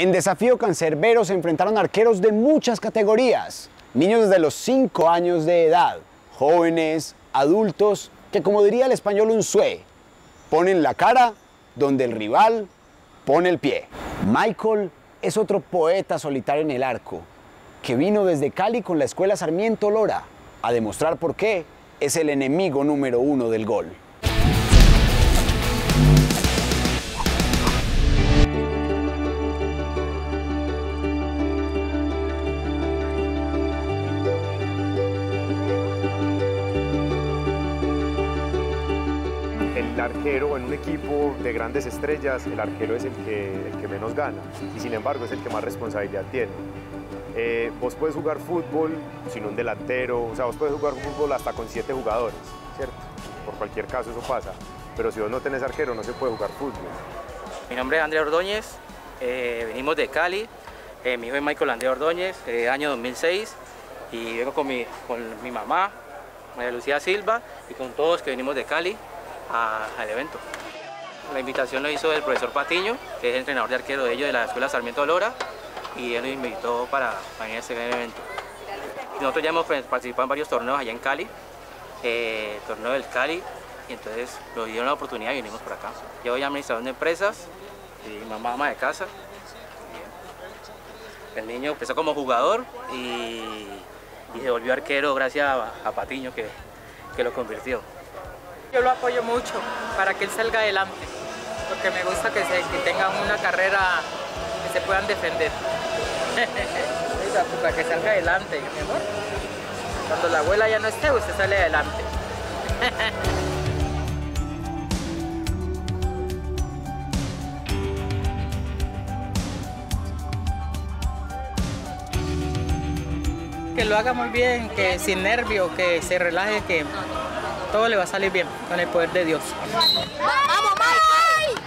En Desafío Cancerbero se enfrentaron arqueros de muchas categorías, niños desde los 5 años de edad, jóvenes, adultos, que como diría el español un sue, ponen la cara donde el rival pone el pie. Michael es otro poeta solitario en el arco, que vino desde Cali con la escuela Sarmiento Lora a demostrar por qué es el enemigo número uno del gol. Arquero en un equipo de grandes estrellas, el arquero es el que, menos gana y sin embargo es el que más responsabilidad tiene. Eh, vos puedes jugar fútbol sin un delantero, o sea, vos puedes jugar fútbol hasta con siete jugadores, ¿cierto? Por cualquier caso eso pasa, pero si vos no tenés arquero no se puede jugar fútbol. Mi nombre es Andrés Ordóñez, eh, venimos de Cali, eh, mi hijo es Michael Andrés Ordóñez, año 2006, y vengo con mi, con mi mamá, María Lucía Silva, y con todos que venimos de Cali al evento. La invitación lo hizo el profesor Patiño, que es entrenador de arquero de ellos de la Escuela Sarmiento Lora, y él nos invitó para venir a este gran evento. Nosotros ya hemos participado en varios torneos allá en Cali, eh, torneo del Cali, y entonces nos dieron la oportunidad y vinimos por acá. Yo soy administrador de empresas, y mamá ama de casa. El niño empezó como jugador y, se volvió arquero gracias a, Patiño que, que lo convirtió. Yo lo apoyo mucho para que él salga adelante, porque me gusta que, se, que tengan una carrera que se puedan defender. para que salga adelante, mi amor. Cuando la abuela ya no esté, usted sale adelante. que lo haga muy bien, que sin nervio, que se relaje, que todo le va a salir bien con el poder de Dios. ¡Vamos, Mike!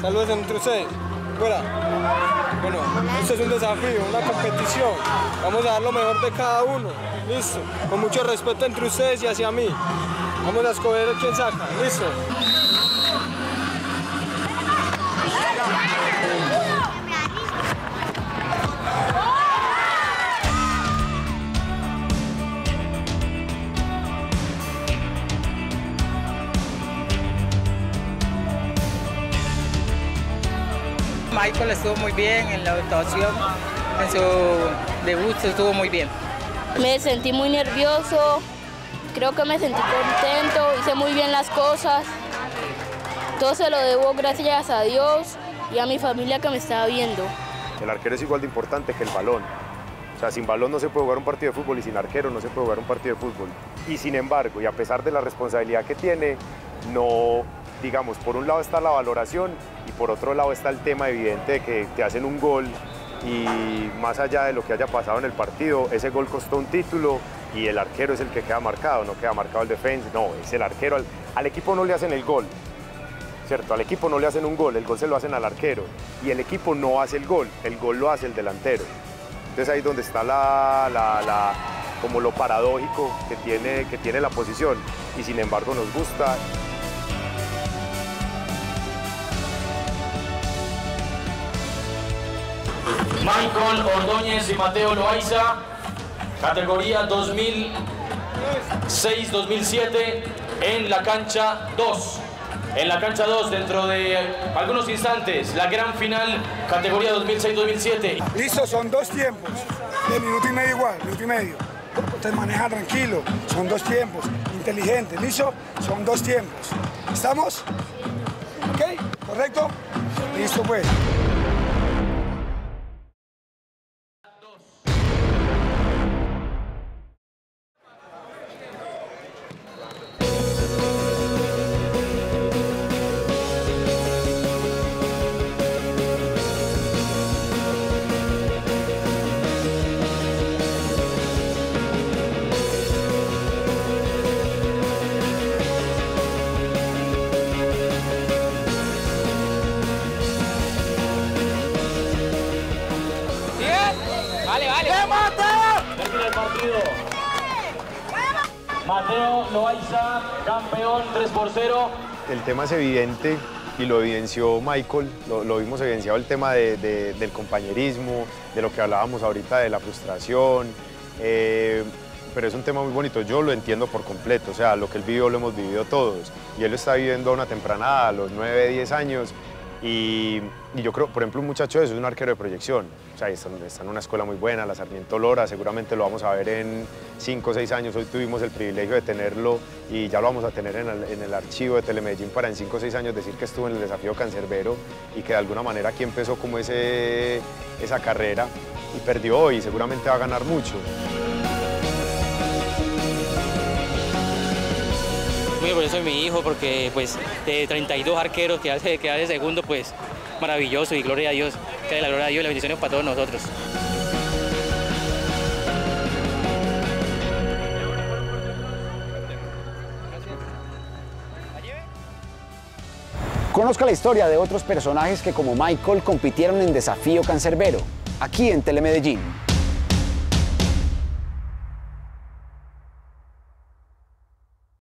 Saludos entre ustedes. Fuera. Bueno, esto es un desafío, una competición. Vamos a dar lo mejor de cada uno. Listo. Con mucho respeto entre ustedes y hacia mí. Vamos a escoger quién saca. Listo. Michael estuvo muy bien en la actuación, en su debut estuvo muy bien. Me sentí muy nervioso, creo que me sentí contento, hice muy bien las cosas. Todo se lo debo gracias a Dios y a mi familia que me estaba viendo. El arquero es igual de importante que el balón. O sea, sin balón no se puede jugar un partido de fútbol y sin arquero no se puede jugar un partido de fútbol. Y sin embargo, y a pesar de la responsabilidad que tiene, no, digamos, por un lado está la valoración y por otro lado está el tema evidente de que te hacen un gol y más allá de lo que haya pasado en el partido, ese gol costó un título y el arquero es el que queda marcado, no queda marcado el defensa, no, es el arquero, al, equipo no le hacen el gol, ¿cierto? Al equipo no le hacen un gol, el gol se lo hacen al arquero y el equipo no hace el gol, el gol lo hace el delantero. Entonces ahí es donde está la, la, como lo paradójico que tiene, que tiene la posición y sin embargo nos gusta. Michael Ordóñez y Mateo Loaiza, categoría 2006-2007 en la cancha 2. En la cancha 2, dentro de algunos instantes, la gran final, categoría 2006-2007. Listo, son dos tiempos, de minuto y medio igual, minuto y medio. Usted maneja tranquilo, son dos tiempos, inteligente, listo, son dos tiempos. ¿Estamos? ¿Ok? ¿Correcto? Listo pues. Mateo Loaiza, campeón 3 por 0. El tema es evidente y lo evidenció Michael, lo, vimos evidenciado el tema del compañerismo, de lo que hablábamos ahorita de la frustración, eh, pero es un tema muy bonito, yo lo entiendo por completo, o sea, lo que él vivió lo hemos vivido todos, y él lo está viviendo a una temprana a los 9, 10 años, y, yo creo, por ejemplo, un muchacho de eso es un arquero de proyección. O sea, está, en una escuela muy buena, la Sarmiento Lora, seguramente lo vamos a ver en 5 o 6 años. Hoy tuvimos el privilegio de tenerlo y ya lo vamos a tener en el, archivo de Telemedellín para en 5 o 6 años decir que estuvo en el desafío cancerbero y que de alguna manera aquí empezó como ese, esa carrera y perdió y seguramente va a ganar mucho. Muy orgulloso de mi hijo porque pues de 32 arqueros que hace, que hace segundo, pues maravilloso y gloria a Dios, que la gloria a Dios y la bendición para todos nosotros. Conozca la historia de otros personajes que como Michael compitieron en Desafío Cancerbero, aquí en Telemedellín.